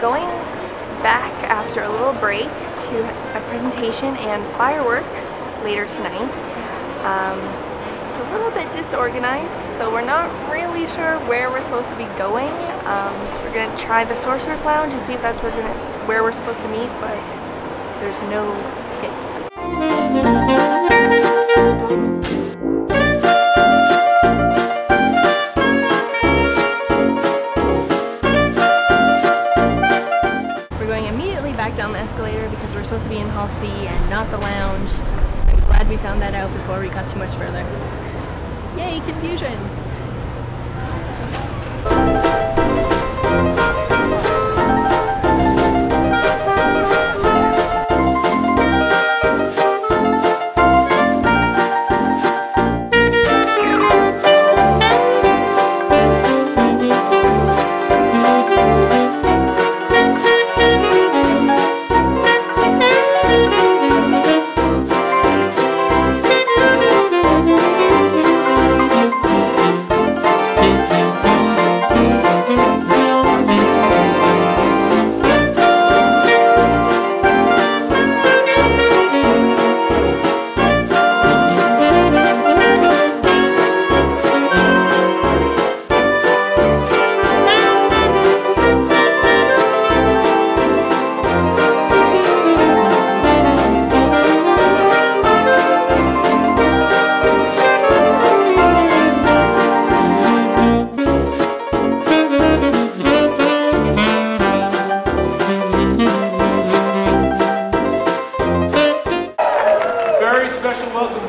going back after a little break to a presentation and fireworks later tonight. Um, it's a little bit disorganized, so we're not really sure where we're supposed to be going. Um, we're to try the Sorcerer's Lounge and see if that's where we're, gonna, where we're supposed to meet, but there's no hint. Out before we got too much further. Yay, confusion!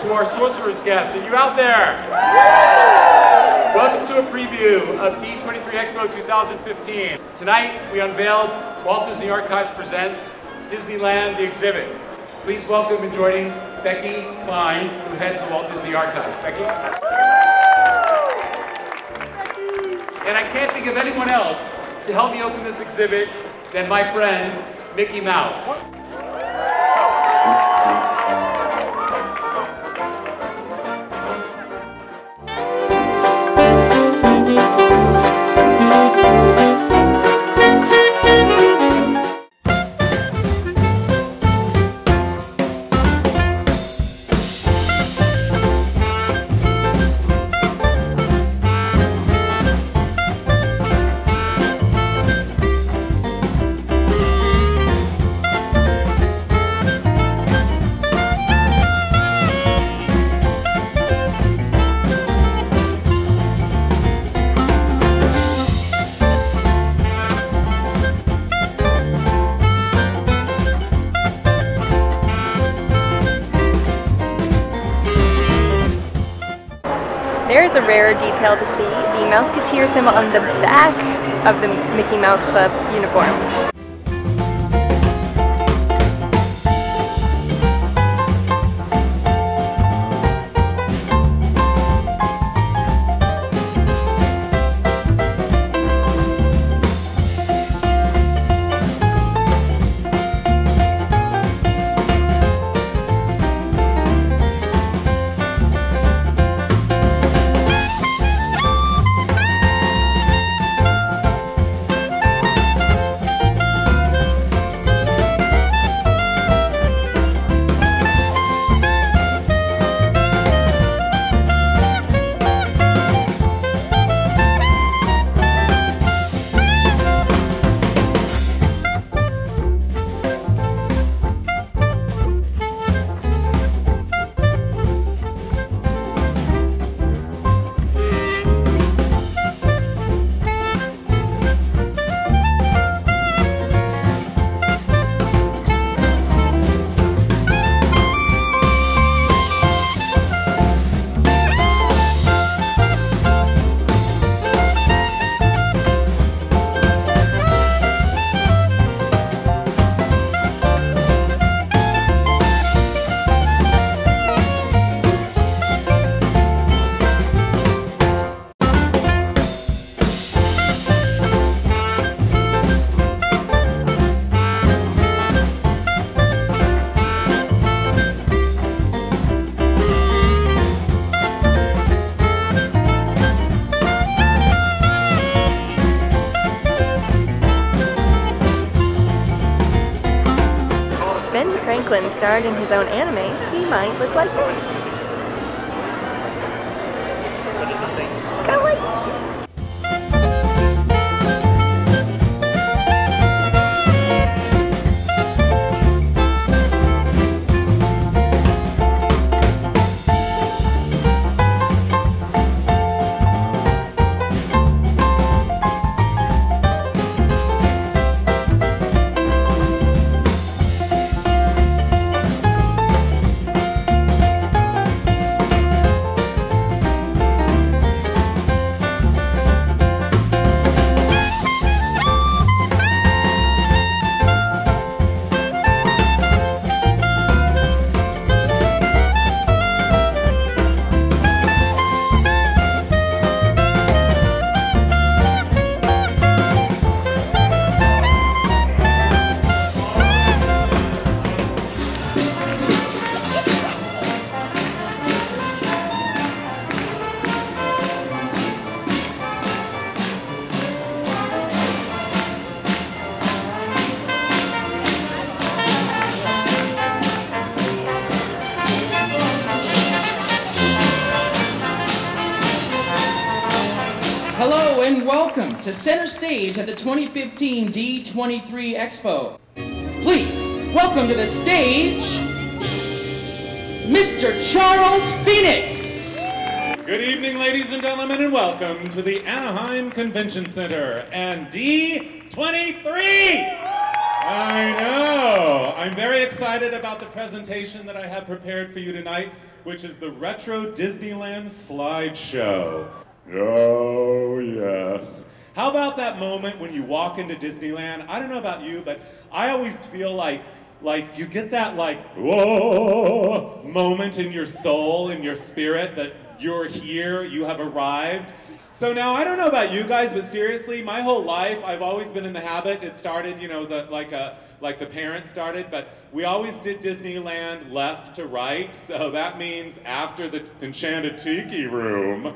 Guests. Are you out there? Welcome to a preview of D23 Expo 2015. Tonight, we unveiled Walt Disney Archives Presents Disneyland The Exhibit. Please welcome and joining Becky Cline, who heads the Walt Disney Archives. Becky? And I can't think of anyone else to help me open this exhibit than my friend, Mickey Mouse. There's a rare detail to see, the Mouseketeer symbol on the back of the Mickey Mouse Club uniforms. Starred in his own anime, he might look like this. And welcome to center stage at the 2015 D23 Expo. Please welcome to the stage Mr. Charles Phoenix. Good evening, ladies and gentlemen, and welcome to the Anaheim Convention Center and D23. I know. I'm very excited about the presentation that I have prepared for you tonight, which is the Retro Disneyland Slideshow. Oh, yes. How about that moment when you walk into Disneyland? I don't know about you, but I always feel like like you get that like whoa moment in your soul in your spirit that you're here you have arrived so now i don't know about you guys but seriously my whole life i've always been in the habit it started you know as a, like a like the parents started but we always did disneyland left to right so that means after the enchanted tiki room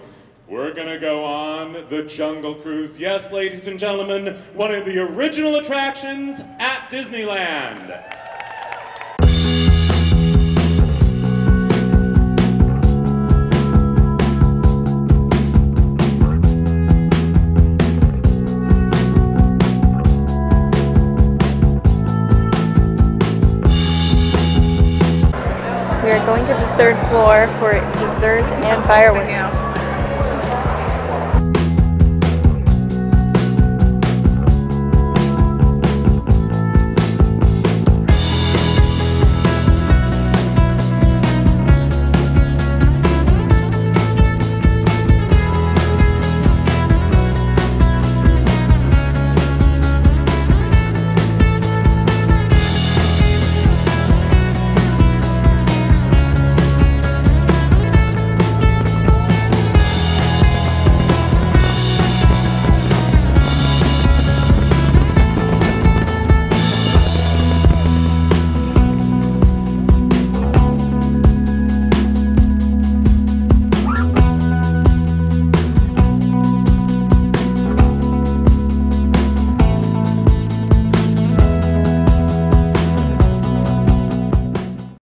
we're gonna go on the Jungle Cruise. Yes, ladies and gentlemen, one of the original attractions at Disneyland. We are going to the third floor for dessert and fireworks.